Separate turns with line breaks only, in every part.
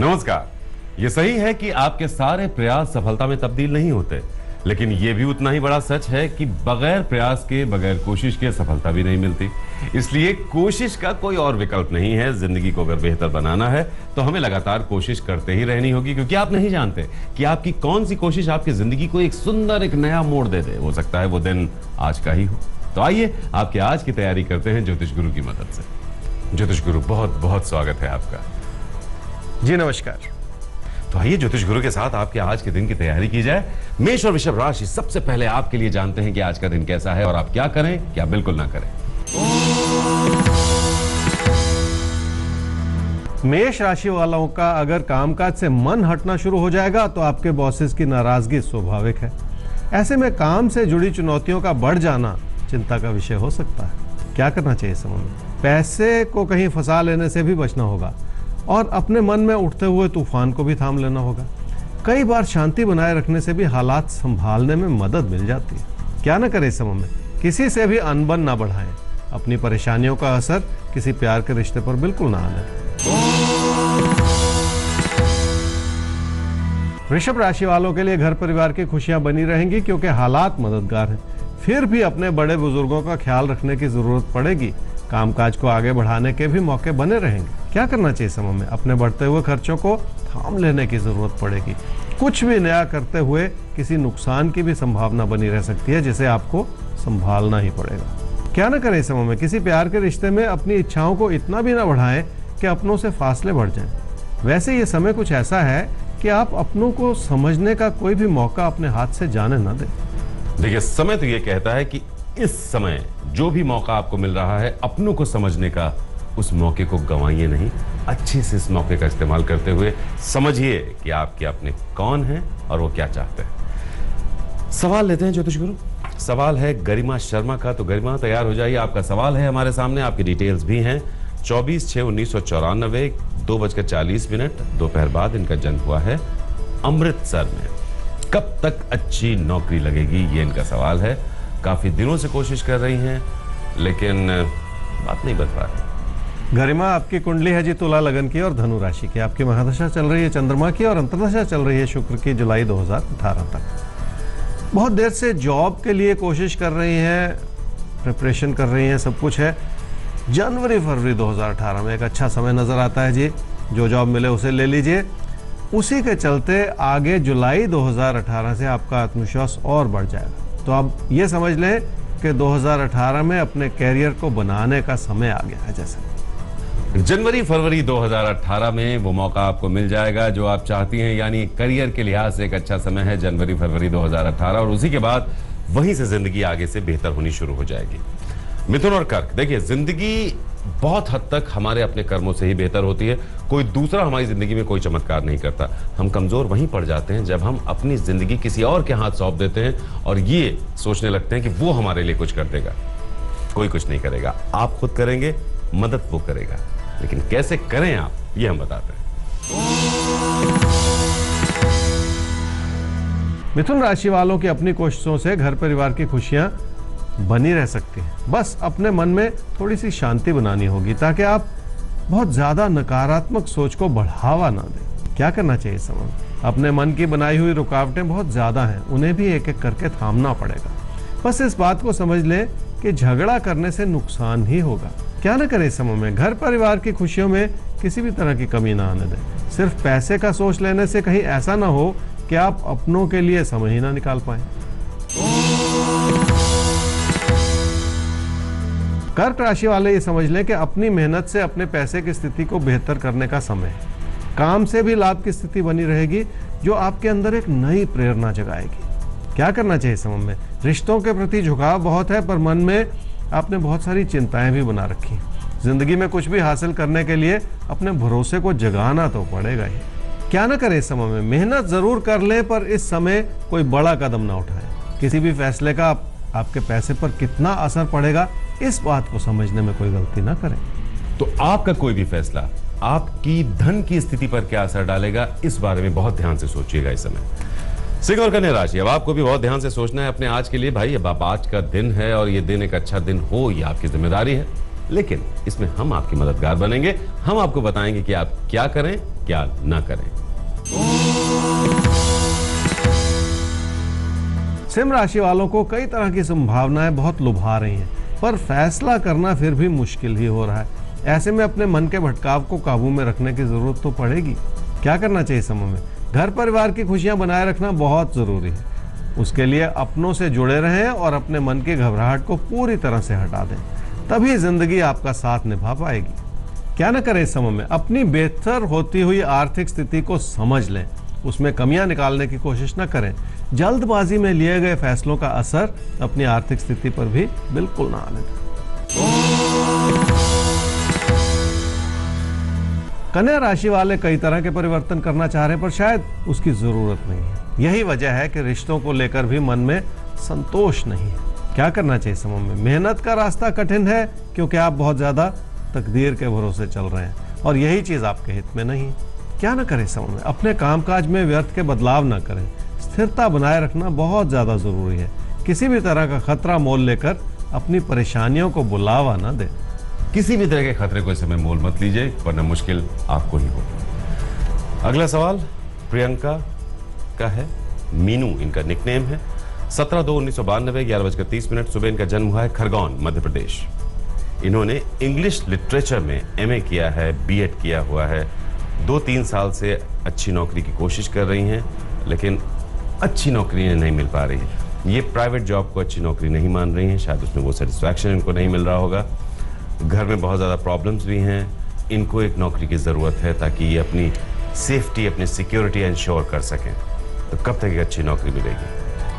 नमस्कार। ये सही है कि आपके सारे प्रयास सफलता में तब्दील नहीं होते, लेकिन ये भी उतना ही बड़ा सच है कि बगैर प्रयास के, बगैर कोशिश के सफलता भी नहीं मिलती। इसलिए कोशिश का कोई और विकल्प नहीं है। ज़िंदगी को अगर बेहतर बनाना है तो हमें लगातार कोशिश करते ही रहनी होगी, क्योंकि आप नहीं जानते कि आपकी कौन सी कोशिश आपकी ज़िंदगी को एक सुंदर, एक नया मोड़ दे दे। हो सकता है वो दिन आज का ही हो। तो आइए, आपके आज की तैयारी करते हैं ज्योतिष गुरु की मदद से। ज्योतिष गुरु बहुत बहुत स्वागत है आपका।
जी नमस्कार।
तो आइए ज्योतिष गुरु के साथ आपके आज के दिन की तैयारी की जाए। मेष और वृषभ राशि सबसे पहले आपके लिए जानते हैं कि आज का दिन कैसा है और आप क्या करें, क्या बिल्कुल ना करें।
मेष राशि वालों का अगर कामकाज से मन हटना शुरू हो जाएगा तो आपके बॉसेस की नाराज़गी स्वाभाविक है। ऐसे में काम से जुड़ी चुनौतियों का बढ़ जाना चिंता का विषय हो सकता है। क्या करना चाहिए समय में? पैसे को कहीं फंसा लेने से भी बचना होगा। और अपने मन में उठते हुए तूफ़ान को भी थाम लेना होगा। कई बार शांति बनाए रखने से भी हालात संभालने में मदद मिल जाती है। क्या ना करें इस समय में। किसी से भी अनबन ना बढ़ाएँ। अपनी परेशानियों का असर किसी प्यार के रिश्ते पर बिल्कुल ना आने वृषभ राशि वालों के लिए घर परिवार की खुशियाँ बनी रहेंगी क्योंकि हालात मददगार हैं। फिर भी अपने बड़े बुज़ुर्गों का ख्याल रखने की ज़रूरत पड़ेगी। कामकाज को आगे बढ़ाने के भी मौके बने रहेंगे। क्या करना चाहिए समय में? अपने बढ़ते हुए खर्चों को थाम लेने की ज़रूरत पड़ेगी। कुछ भी नया करते हुए किसी नुकसान की भी संभावना बनी रह सकती है, जिसे आपको संभालना ही पड़ेगा। क्या ना करें इस समय में, किसी प्यार के रिश्ते में अपनी इच्छाओं को इतना भी ना बढ़ाएँ कि अपनों से फासले बढ़ जाएँ। वैसे ये समय कुछ ऐसा है कि आप अपनों को समझने का कोई भी मौका अपने हाथ से जाने ना दें।
देखिए, समय तो ये कहता है कि इस समय जो भी मौका आपको मिल रहा है, अपनों को समझने का उस मौके को गंवाइए नहीं, अच्छे से इस मौके का इस्तेमाल करते हुए समझिए कि आपके अपने कौन हैं और वो क्या चाहते हैं। सवाल लेते हैं ज्योतिष गुरु। सवाल है, गरिमा शर्मा का तो गरिमा, तैयार हो जाइए। आपका सवाल है हमारे सामने, आपकी डिटेल्स भी हैं। चौबीस छह उन्नीस सौ चौरानबे दो बजकर चालीस मिनट, दोपहर बाद इनका जन्म हुआ है अमृतसर में। कब तक अच्छी नौकरी लगेगी, ये इनका सवाल है। काफ़ी दिनों से कोशिश कर रही हैं, लेकिन, बात नहीं बता रही।
गरिमा आपकी कुंडली है जी तुला लगन की और धनु राशि की। आपकी महादशा चल रही है, चंद्रमा की और अंतरदशा चल रही है शुक्र की जुलाई 2018 तक। बहुत देर से जॉब के लिए कोशिश कर रही हैं प्रिपरेशन कर रही हैं, सब कुछ है। जनवरी फरवरी 2018 में एक अच्छा समय नज़र आता है जी। जो जॉब मिले उसे ले लीजिए। उसी के चलते आगे जुलाई 2018 से आपका आत्मविश्वास और बढ़ जाएगा। तो आप ये समझ लें कि 2018 में अपने कैरियर को बनाने का समय आ गया है जैसे।
जनवरी फरवरी 2018 में वो मौका आपको मिल जाएगा जो आप चाहती हैं, यानी करियर के लिहाज से एक अच्छा समय है जनवरी फरवरी 2018 और उसी के बाद वहीं से ज़िंदगी आगे से बेहतर होनी शुरू हो जाएगी। मिथुन और कर्क, देखिए, ज़िंदगी बहुत हद तक हमारे अपने कर्मों से ही बेहतर होती है। कोई दूसरा हमारी ज़िंदगी में कोई चमत्कार नहीं करता। हम कमज़ोर वहीं पड़ जाते हैं जब हम अपनी ज़िंदगी किसी और के हाथ सौंप देते हैं, और ये सोचने लगते हैं कि वो हमारे लिए कुछ कर देगा। कोई कुछ नहीं करेगा। आप खुद करेंगे, मदद वो करेगा। लेकिन कैसे करें आप, ये हम बताते हैं।
मिथुन राशि वालों की अपनी कोशिशों से घर परिवार की खुशियाँ बनी रह सकती हैं। बस अपने मन में थोड़ी सी शांति बनानी होगी, ताकि आप बहुत ज़्यादा नकारात्मक सोच को बढ़ावा ना दें। क्या करना चाहिए समय? अपने मन की बनाई हुई रुकावटें बहुत ज़्यादा हैं, उन्हें भी एक एक करके थामना पड़ेगा। बस इस बात को समझ लें कि झगड़ा करने से नुकसान ही होगा। क्या ना करें इस समय में? घर परिवार की खुशियों में किसी भी तरह की कमी ना आने दें। सिर्फ़ पैसे का सोच लेने से कहीं ऐसा ना हो कि आप अपनों के लिए समय ही ना निकाल पाए। कर्क राशि वाले ये समझ लें कि अपनी मेहनत से अपने पैसे की स्थिति को बेहतर करने का समय है। काम से भी लाभ की स्थिति बनी रहेगी, जो आपके अंदर एक नई प्रेरणा जगाएगी। क्या करना चाहिए समय में? रिश्तों के प्रति झुकाव बहुत है, पर मन में आपने बहुत सारी चिंताएँ भी बना रखी। ज़िंदगी में कुछ भी हासिल करने के लिए अपने भरोसे को जगाना तो पड़ेगा ही। क्या ना करें इस समय में। मेहनत ज़रूर कर ले पर इस समय कोई बड़ा कदम ना उठाए। किसी भी फैसले का आप, आपके पैसे पर कितना असर पड़ेगा इस बात को समझने में कोई गलती ना करें।
तो आपका कोई भी फैसला आपकी धन की स्थिति पर क्या असर डालेगा इस बारे में बहुत ध्यान से सोचिएगा इस समय। सिंह और कन्या राशि अब आपको भी बहुत ध्यान से सोचना है अपने आज के लिए। भाई, अब आज का दिन है और ये दिन एक अच्छा दिन हो, ये आपकी ज़िम्मेदारी है। लेकिन इसमें हम आपकी मददगार बनेंगे। हम आपको बताएँगे कि आप क्या करें, क्या ना करें।
सिंह राशि वालों को कई तरह की संभावनाएँ बहुत लुभा रही हैं, पर फैसला करना फिर भी मुश्किल ही हो रहा है। ऐसे में अपने मन के भटकाव को काबू में रखने की ज़रूरत तो पड़ेगी। क्या करना चाहिए समय में? घर परिवार की खुशियाँ बनाए रखना बहुत ज़रूरी है। उसके लिए अपनों से जुड़े रहें और अपने मन की घबराहट को पूरी तरह से हटा दें। तभी ज़िंदगी आपका साथ निभा पाएगी। क्या न करें इस समय में, अपनी बेहतर होती हुई आर्थिक स्थिति को समझ लें। उसमें कमियाँ निकालने की कोशिश न करें। जल्दबाजी में लिए गए फैसलों का असर अपनी आर्थिक स्थिति पर भी बिल्कुल ना आने दें। कन्या राशि वाले कई तरह के परिवर्तन करना चाह रहे हैं, पर शायद उसकी ज़रूरत नहीं है। यही वजह है कि रिश्तों को लेकर भी मन में संतोष नहीं है। क्या करना चाहिए समय में? मेहनत का रास्ता कठिन है, क्योंकि आप बहुत ज़्यादा तकदीर के भरोसे चल रहे हैं, और यही चीज़ आपके हित में नहीं क्या ना करें समय में? अपने कामकाज में व्यर्थ के बदलाव ना करें। स्थिरता बनाए रखना बहुत ज़्यादा ज़रूरी है। किसी भी तरह का खतरा मोल लेकर अपनी परेशानियों को बुलावा ना दे।
किसी भी तरह के खतरे को इस समय मोल मत लीजिए, वरना मुश्किल आपको ही होगी। अगला सवाल, प्रियंका का है, मीनू इनका निकनेम है। सत्रह दो उन्नीस सौ बानबे ग्यारह बजकर तीस मिनट, सुबह इनका जन्म हुआ है खरगोन, मध्य प्रदेश। इन्होंने इंग्लिश लिटरेचर में एमए किया है बीएड किया हुआ है। दो तीन साल से अच्छी नौकरी की कोशिश कर रही हैं, लेकिन अच्छी नौकरी नहीं मिल पा रही है। ये प्राइवेट जॉब को अच्छी नौकरी नहीं मान रही हैं, शायद उसमें वो सेटिस्फैक्शन इनको नहीं मिल रहा होगा। घर में बहुत ज़्यादा प्रॉब्लम्स भी हैं। इनको एक नौकरी की ज़रूरत है ताकि ये अपनी सेफ्टी अपनी सिक्योरिटी इंश्योर कर सकें। तो कब तक एक अच्छी नौकरी मिलेगी?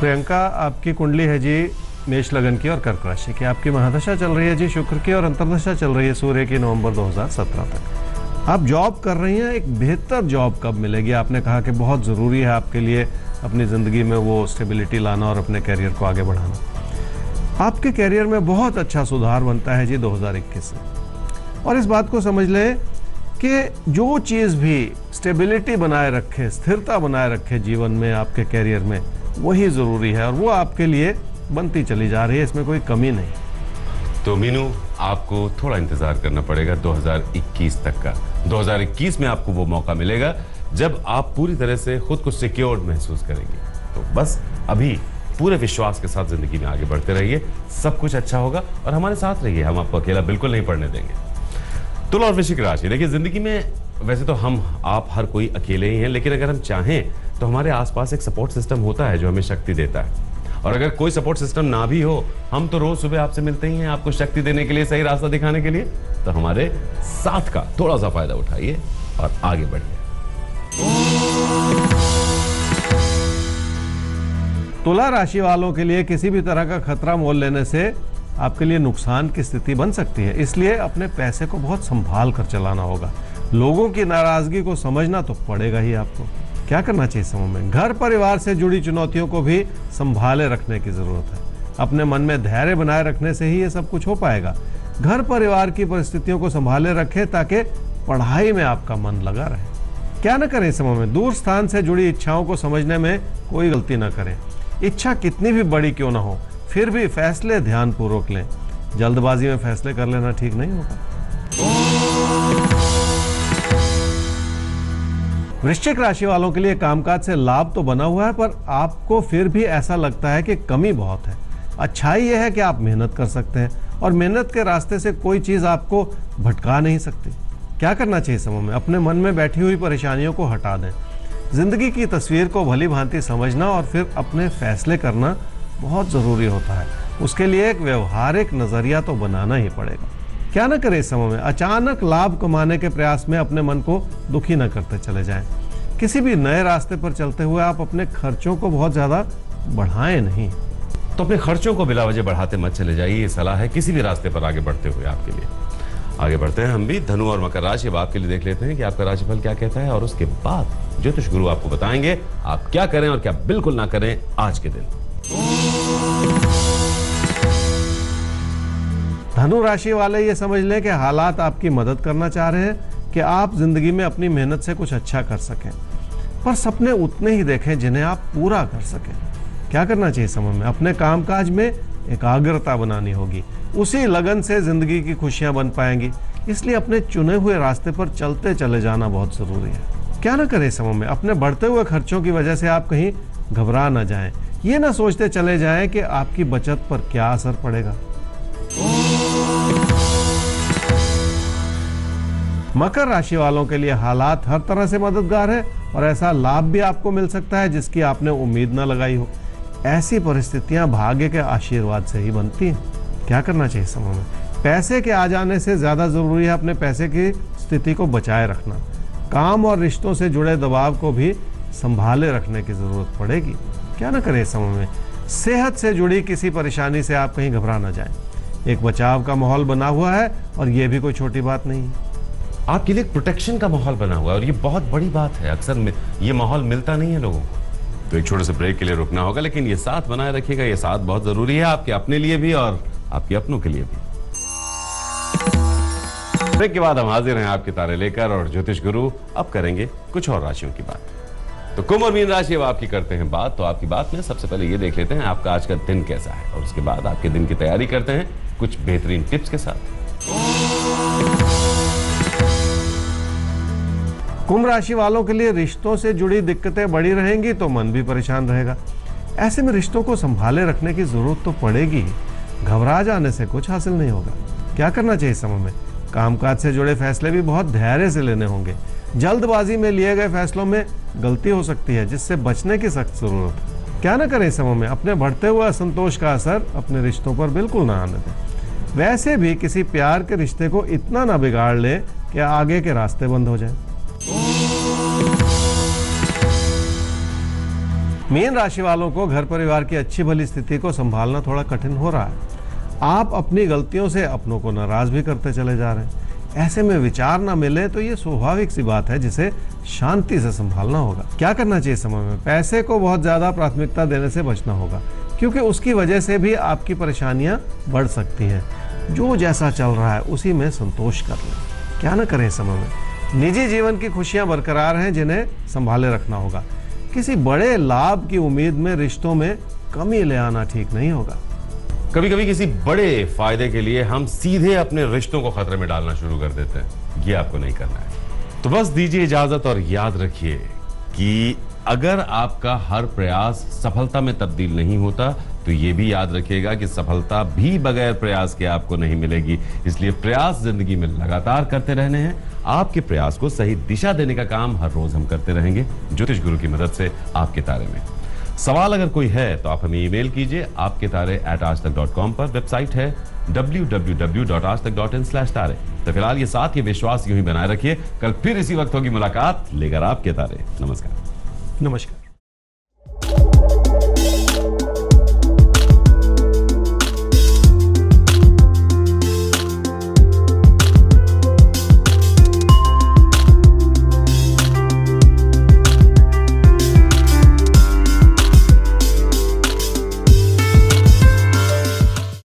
प्रियंका, आपकी कुंडली है जी मेष लगन की और कर्क राशि की। आपकी महादशा चल रही है जी शुक्र की और अंतरदशा चल रही है सूर्य की नवंबर 2017 तक। आप जॉब कर रही हैं, एक बेहतर जॉब कब मिलेगी? आपने कहा कि बहुत ज़रूरी है आपके लिए अपनी ज़िंदगी में वो स्टेबिलिटी लाना और अपने करियर को आगे बढ़ाना। आपके करियर में बहुत अच्छा सुधार बनता है जी 2021 से और इस बात को समझ लें कि जो चीज़ भी स्टेबिलिटी बनाए रखे, स्थिरता बनाए रखे जीवन में, आपके करियर में, वही ज़रूरी है और वो आपके लिए बनती चली जा रही है, इसमें कोई कमी नहीं।
तो मीनू, आपको थोड़ा इंतज़ार करना पड़ेगा 2021 तक का। 2021 में आपको वो मौका मिलेगा जब आप पूरी तरह से खुद को सिक्योर्ड महसूस करेंगे। तो बस अभी पूरे विश्वास के साथ ज़िंदगी में आगे बढ़ते रहिए। सब कुछ अच्छा होगा और हमारे साथ रहिए। हम आपको अकेला बिल्कुल नहीं पढ़ने देंगे। तुला और वृश्चिक राशि। देखिए, ज़िंदगी में वैसे तो हम, आप हर कोई अकेले ही हैं, लेकिन अगर हम चाहें तो हमारे आसपास एक सपोर्ट सिस्टम होता है जो हमें शक्ति देता है। और अगर कोई सपोर्ट सिस्टम ना भी हो, हम तो रोज सुबह आपसे मिलते ही हैं आपको शक्ति देने के लिए, सही रास्ता दिखाने के लिए। तो हमारे साथ का थोड़ा सा फ़ायदा उठाइए और आगे बढ़िए।
तुला राशि वालों के लिए किसी भी तरह का खतरा मोल लेने से आपके लिए नुकसान की स्थिति बन सकती है। इसलिए अपने पैसे को बहुत संभाल कर चलाना होगा। लोगों की नाराज़गी को समझना तो पड़ेगा ही आपको। क्या करना चाहिए समय में? घर परिवार से जुड़ी चुनौतियों को भी संभाले रखने की ज़रूरत है। अपने मन में धैर्य बनाए रखने से ही ये सब कुछ हो पाएगा। घर परिवार की परिस्थितियों को संभाले रखें ताकि पढ़ाई में आपका मन लगा रहे। क्या न करें इस समय में? दूर स्थान से जुड़ी इच्छाओं को समझने में कोई गलती न करें। इच्छा कितनी भी बड़ी क्यों ना हो, फिर भी फैसले ध्यान पूर्वक लें। जल्दबाजी में फैसले कर लेना ठीक नहीं होगा वृश्चिक राशि वालों के लिए कामकाज से लाभ तो बना हुआ है, पर आपको फिर भी ऐसा लगता है कि कमी बहुत है। अच्छाई यह है कि आप मेहनत कर सकते हैं, और मेहनत के रास्ते से कोई चीज़ आपको भटका नहीं सकती। क्या करना चाहिए समय में? अपने मन में बैठी हुई परेशानियों को हटा दें। ज़िंदगी की तस्वीर को भली भांति समझना और फिर अपने फैसले करना बहुत ज़रूरी होता है। उसके लिए एक व्यवहारिक नज़रिया तो बनाना ही पड़ेगा। क्या ना करें इस समय में, अचानक लाभ कमाने के प्रयास में अपने मन को दुखी न करते चले जाएँ। किसी भी नए रास्ते पर चलते हुए आप अपने खर्चों को बहुत ज़्यादा बढ़ाएँ नहीं।
तो अपने खर्चों को बिला वजह बढ़ाते मत चले जाइए, ये सलाह है किसी भी रास्ते पर आगे बढ़ते हुए आपके लिए। आगे बढ़ते हैं हम भी, धनु और मकर राशि, अब आपके लिए देख लेते हैं कि आपका राशिफल क्या कहता है और उसके बाद ज्योतिष गुरु आपको बताएँगे आप क्या करें और क्या बिल्कुल ना करें आज के दिन।
धनु राशि वाले ये समझ लें कि हालात आपकी मदद करना चाह रहे हैं कि आप ज़िंदगी में अपनी मेहनत से कुछ अच्छा कर सकें। पर सपने उतने ही देखें जिन्हें आप पूरा कर सकें। क्या करना चाहिए समय में? अपने कामकाज में एकाग्रता बनानी होगी। उसी लगन से ज़िंदगी की खुशियाँ बन पाएँगी। इसलिए अपने चुने हुए रास्ते पर चलते चले जाना बहुत ज़रूरी है। क्या ना करें समय में? अपने बढ़ते हुए खर्चों की वजह से आप कहीं घबरा ना जाएँ। ये ना सोचते चले जाएँ कि आपकी बचत पर क्या असर पड़ेगा। मकर राशि वालों के लिए हालात हर तरह से मददगार है और ऐसा लाभ भी आपको मिल सकता है जिसकी आपने उम्मीद ना लगाई हो। ऐसी परिस्थितियाँ भाग्य के आशीर्वाद से ही बनती हैं। क्या करना चाहिए समय में? पैसे के आ जाने से ज़्यादा ज़रूरी है अपने पैसे की स्थिति को बचाए रखना। काम और रिश्तों से जुड़े दबाव को भी संभाले रखने की ज़रूरत पड़ेगी। क्या ना करें इस समय में? सेहत से जुड़ी किसी परेशानी से आप कहीं घबरा ना जाएँ। एक बचाव का माहौल बना हुआ है और ये भी कोई छोटी बात नहीं। है
आपके लिए प्रोटेक्शन का माहौल बना हुआ है और ये बहुत बड़ी बात है। अक्सर ये माहौल मिलता नहीं है लोगों को। तो एक छोटे से ब्रेक के लिए रुकना होगा, लेकिन ये साथ बनाए रखिएगा, ये साथ बहुत ज़रूरी है आपके अपने लिए भी और आपके अपनों के लिए भी। ब्रेक के बाद हम हाजिर हैं आपके तारे लेकर और ज्योतिष गुरु अब करेंगे कुछ और राशियों की बात। तो कुंभ और मीन राशि अब आपकी करते हैं बात तो आपकी बात में सबसे पहले ये देख लेते हैं आपका आज का दिन कैसा है और उसके बाद आपके दिन की तैयारी करते हैं कुछ बेहतरीन टिप्स के साथ।
कुंभ राशि वालों के लिए रिश्तों से जुड़ी दिक्कतें बड़ी रहेंगी तो मन भी परेशान रहेगा। ऐसे में रिश्तों को संभाले रखने की ज़रूरत तो पड़ेगी घबरा जाने से कुछ हासिल नहीं होगा। क्या करना चाहिए समय में? कामकाज से जुड़े फैसले भी बहुत धैर्य से लेने होंगे। जल्दबाजी में लिए गए फैसलों में गलती हो सकती है, जिससे बचने की सख्त ज़रूरत। है क्या ना करें इस समय में, अपने बढ़ते हुए असंतोष का असर अपने रिश्तों पर बिल्कुल ना आने दें। वैसे भी किसी प्यार के रिश्ते को इतना ना बिगाड़ ले कि आगे के रास्ते बंद हो जाए। मीन राशि वालों को घर परिवार की अच्छी भली स्थिति को संभालना थोड़ा कठिन हो रहा है। आप अपनी गलतियों से अपनों को नाराज़ भी करते चले जा रहे हैं। ऐसे में विचार ना मिले तो ये स्वाभाविक सी बात है जिसे शांति से संभालना होगा। क्या करना चाहिए समय में? पैसे को बहुत ज़्यादा प्राथमिकता देने से बचना होगा, क्योंकि उसकी वजह से भी आपकी परेशानियाँ बढ़ सकती हैं। जो जैसा चल रहा है, उसी में संतोष कर लें। क्या ना करें समय में? निजी जीवन की खुशियाँ बरकरार हैं जिन्हें संभाले रखना होगा। किसी बड़े लाभ की उम्मीद में रिश्तों में कमी ले आना ठीक नहीं होगा।
कभी कभी किसी बड़े फ़ायदे के लिए हम सीधे अपने रिश्तों को खतरे में डालना शुरू कर देते हैं। ये आपको नहीं करना है। तो बस दीजिए इजाज़त और याद रखिए कि अगर आपका हर प्रयास सफलता में तब्दील नहीं होता तो ये भी याद रखिएगा कि सफलता भी बगैर प्रयास के आपको नहीं मिलेगी। इसलिए प्रयास ज़िंदगी में लगातार करते रहने हैं। आपके प्रयास को सही दिशा देने का काम हर रोज हम करते रहेंगे। ज्योतिष गुरु की मदद से आपके तारे में। सवाल अगर कोई है तो आप हमें ईमेल कीजिए। आपके तारे at Aaj Tak dot com पर। वेबसाइट है W W W dot Aaj Tak dot in slash तारे। तो फ़िलहाल ये साथ ये विश्वास यूँ ही बनाए रखिए। कल फिर इसी वक्त होगी मुलाकात। लेकर आपके तारे। नमस्कार।
नमस्कार।